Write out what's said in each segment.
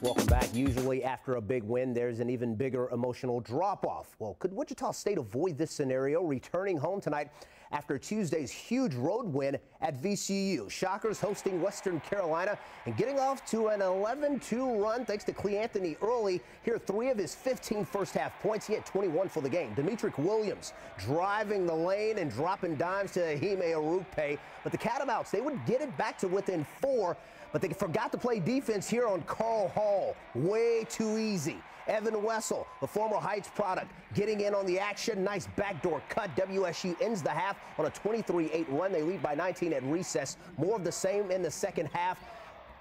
Welcome back. Usually, after a big win, there's an even bigger emotional drop off. Well, could Wichita State avoid this scenario returning home tonight after Tuesday's huge road win at VCU? Shockers hosting Western Carolina and getting off to an 11 2 run thanks to Cleanthony Early. Here, three of his 15 first half points. He had 21 for the game. Demetric Williams driving the lane and dropping dimes to Ehimen Orukpe. But the Catamounts, they would get it back to within four but they forgot to play defense here on Carl Hall. Way too easy. Evan Wessel, the former Heights product, getting in on the action. Nice backdoor cut. WSU ends the half on a 23-8 run. They lead by 19 at recess. More of the same in the second half.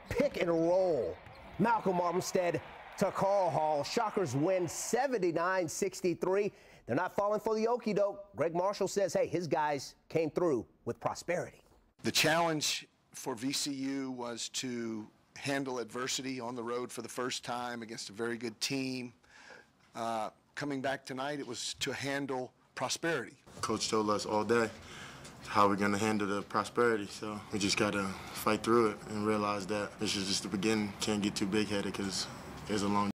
Pick and roll. Malcolm Armstead to Carl Hall. Shockers win 79-63. They're not falling for the okey doke. Gregg Marshall says, hey, his guys came through with prosperity. The challenge for VCU was to handle adversity on the road for the first time against a very good team. Uh, coming back tonight, it was to handle prosperity. Coach told us all day how we're going to handle the prosperity. So we just got to fight through it and realize that this is just the beginning. Can't get too big headed because it's a long